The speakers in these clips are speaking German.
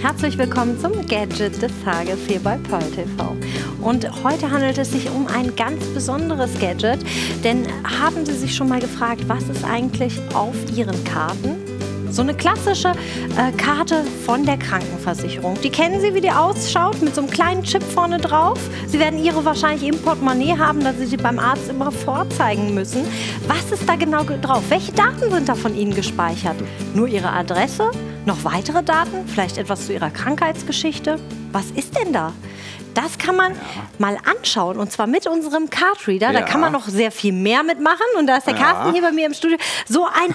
Herzlich willkommen zum Gadget des Tages hier bei Pearl TV. Und heute handelt es sich um ein ganz besonderes Gadget, denn haben Sie sich schon mal gefragt, was ist eigentlich auf Ihren Karten? So eine klassische äh, Karte von der Krankenversicherung. Die kennen Sie, wie die ausschaut, mit so einem kleinen Chip vorne drauf. Sie werden Ihre wahrscheinlich im Portemonnaie haben, dass Sie sie beim Arzt immer vorzeigen müssen. Was ist da genau drauf? Welche Daten sind da von Ihnen gespeichert? Nur Ihre Adresse? Noch weitere Daten? Vielleicht etwas zu Ihrer Krankheitsgeschichte? Was ist denn da? Das kann man ja. mal anschauen und zwar mit unserem Cardreader. Ja. Da kann man noch sehr viel mehr mitmachen und da ist der ja. Carsten hier bei mir im Studio. So ein,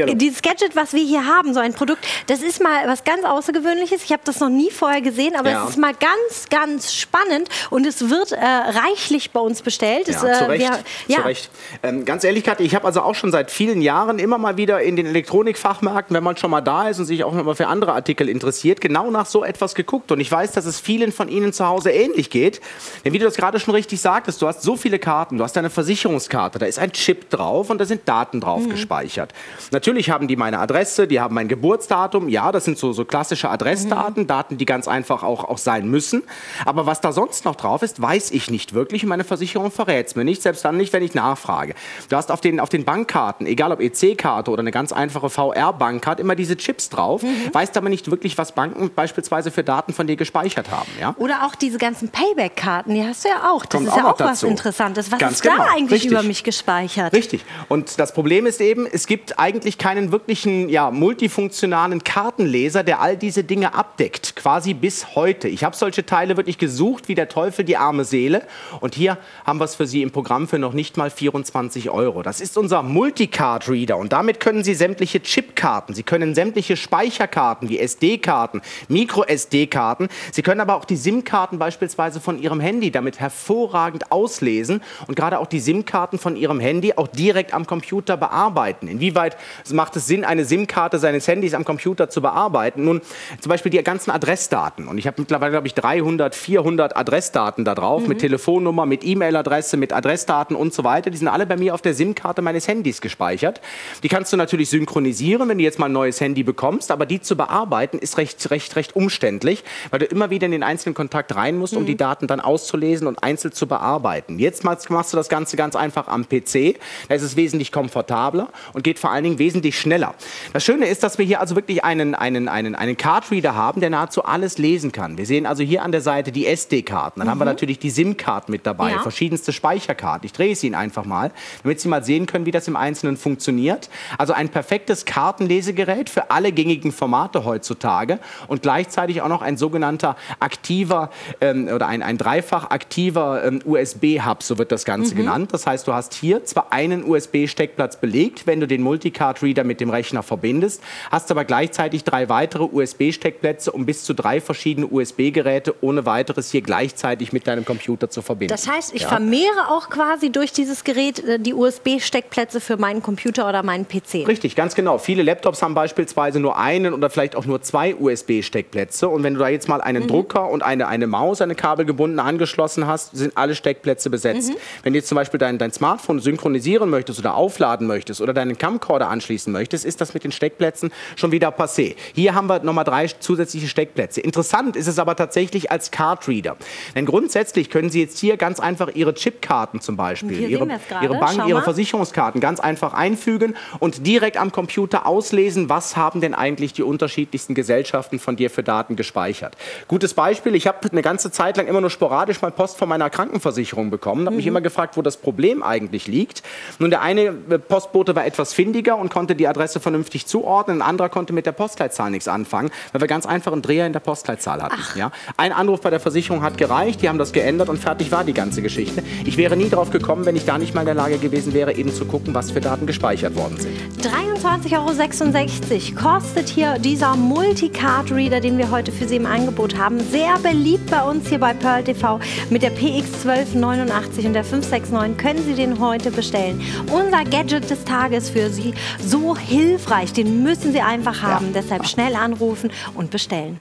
äh, dieses Gadget, was wir hier haben, so ein Produkt, das ist mal was ganz Außergewöhnliches. Ich habe das noch nie vorher gesehen, aber es ist mal ganz, ganz spannend und es wird äh, reichlich bei uns bestellt. Ja, es, äh, zu Recht. Wir, zu Recht. Ähm, ganz ehrlich, Katja, ich habe also auch schon seit vielen Jahren immer mal wieder in den Elektronikfachmärkten, wenn man schon mal da ist und sich auch noch mal für andere Artikel interessiert, genau nach so etwas geguckt. Und ich weiß, dass es vielen von Ihnen zu Hause Hause ähnlich geht. Denn wie du das gerade schon richtig sagtest, du hast so viele Karten, du hast deine Versicherungskarte, da ist ein Chip drauf und da sind Daten drauf mhm. gespeichert. Natürlich haben die meine Adresse, die haben mein Geburtsdatum, ja, das sind so, so klassische Adressdaten, mhm. Daten, die ganz einfach auch, auch sein müssen. Aber was da sonst noch drauf ist, weiß ich nicht wirklich und meine Versicherung verrät es mir nicht, selbst dann nicht, wenn ich nachfrage. Du hast auf den, auf den Bankkarten, egal ob EC-Karte oder eine ganz einfache VR-Bankkarte, immer diese Chips drauf, mhm. weißt aber nicht wirklich, was Banken beispielsweise für Daten von dir gespeichert haben. Ja? Oder auch die diese ganzen Payback-Karten, die hast du ja auch. Das Kommt ist ja auch, was Interessantes. Was Ganz ist genau. da eigentlich Richtig. über mich gespeichert? Richtig. Und das Problem ist eben, es gibt eigentlich keinen wirklichen ja, multifunktionalen Kartenleser, der all diese Dinge abdeckt. Quasi bis heute. Ich habe solche Teile wirklich gesucht, wie der Teufel die arme Seele. Und hier haben wir es für Sie im Programm für noch nicht mal 24 Euro. Das ist unser Multicard-Reader. Und damit können Sie sämtliche Chipkarten, Sie können sämtliche Speicherkarten wie SD-Karten, Micro-SD-Karten, Sie können aber auch die SIM-Karten SIM-Karten beispielsweise von Ihrem Handy damit hervorragend auslesen und gerade auch die SIM-Karten von Ihrem Handy auch direkt am Computer bearbeiten. Inwieweit macht es Sinn, eine SIM-Karte seines Handys am Computer zu bearbeiten? Nun, zum Beispiel die ganzen Adressdaten. Und ich habe mittlerweile, glaube ich, 300, 400 Adressdaten da drauf, mhm. mit Telefonnummer, mit E-Mail-Adresse, mit Adressdaten und so weiter. Die sind alle bei mir auf der SIM-Karte meines Handys gespeichert. Die kannst du natürlich synchronisieren, wenn du jetzt mal ein neues Handy bekommst, aber die zu bearbeiten ist recht, recht, recht umständlich, weil du immer wieder in den einzelnen Kontakt rein musst, um mhm. die Daten dann auszulesen und einzeln zu bearbeiten. Jetzt machst du das Ganze ganz einfach am PC. Da ist es wesentlich komfortabler und geht vor allen Dingen wesentlich schneller. Das Schöne ist, dass wir hier also wirklich einen, einen, einen, einen Cardreader haben, der nahezu alles lesen kann. Wir sehen also hier an der Seite die SD-Karten. Dann mhm. haben wir mhm. natürlich die SIM-Card mit dabei, ja. verschiedenste Speicherkarten. Ich drehe es Ihnen einfach mal, damit Sie mal sehen können, wie das im Einzelnen funktioniert. Also ein perfektes Kartenlesegerät für alle gängigen Formate heutzutage und gleichzeitig auch noch ein sogenannter aktiver ähm, oder ein, ein dreifach aktiver ähm, USB-Hub, so wird das Ganze mhm. genannt. Das heißt, du hast hier zwar einen USB-Steckplatz belegt, wenn du den Multicard-Reader mit dem Rechner verbindest, hast aber gleichzeitig drei weitere USB-Steckplätze, um bis zu drei verschiedene USB-Geräte ohne weiteres hier gleichzeitig mit deinem Computer zu verbinden. Das heißt, ich ja? vermehre auch quasi durch dieses Gerät äh, die USB-Steckplätze für meinen Computer oder meinen PC. Richtig, ganz genau. Viele Laptops haben beispielsweise nur einen oder vielleicht auch nur zwei USB-Steckplätze. Und wenn du da jetzt mal einen mhm. Drucker und eine, eine Maus Maus, eine kabelgebunden angeschlossen hast, sind alle Steckplätze besetzt. Mhm. Wenn du jetzt zum Beispiel dein, dein Smartphone synchronisieren möchtest oder aufladen möchtest oder deinen Camcorder anschließen möchtest, ist das mit den Steckplätzen schon wieder passé. Hier haben wir nochmal drei zusätzliche Steckplätze. Interessant ist es aber tatsächlich als Cardreader. Denn grundsätzlich können Sie jetzt hier ganz einfach Ihre Chipkarten zum Beispiel, Ihre, Ihre Bank, Ihre Versicherungskarten ganz einfach einfügen und direkt am Computer auslesen, was haben denn eigentlich die unterschiedlichsten Gesellschaften von dir für Daten gespeichert. Gutes Beispiel, ich habe eine ganze Zeit lang immer nur sporadisch mal Post von meiner Krankenversicherung bekommen. Habe mhm. mich immer gefragt, wo das Problem eigentlich liegt. Nun, der eine äh, Postbote war etwas findiger und konnte die Adresse vernünftig zuordnen. Ein anderer konnte mit der Postleitzahl nichts anfangen, weil wir ganz einfach einen Dreher in der Postleitzahl hatten. Ja? Ein Anruf bei der Versicherung hat gereicht, die haben das geändert und fertig war die ganze Geschichte. Ich wäre nie drauf gekommen, wenn ich da nicht mal in der Lage gewesen wäre, eben zu gucken, was für Daten gespeichert worden sind. 23,66 Euro kostet hier dieser Multicard-Reader, den wir heute für Sie im Angebot haben. Sehr beliebt bei uns hier bei Pearl TV mit der PX1289 und der 569 können Sie den heute bestellen. Unser Gadget des Tages für Sie, so hilfreich, den müssen Sie einfach haben. Ja. Deshalb schnell anrufen und bestellen.